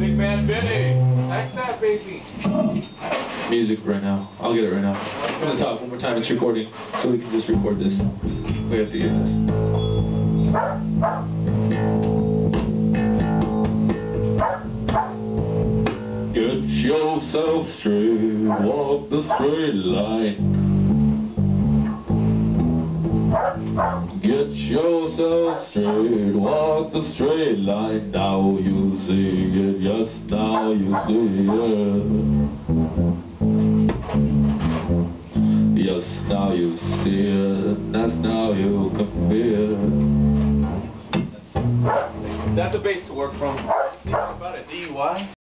Big Man Vinnie. Like that, baby. Music right now. I'll get it right now. From the talk one more time. It's recording, so we can just record this. We have to get this. Get yourself straight, walk the straight line. Get yourself straight, walk the straight line. Now you see it, yes, now you see it. Yes, now you see it, that's now you can feel it. That's a base to work from. About a DUI?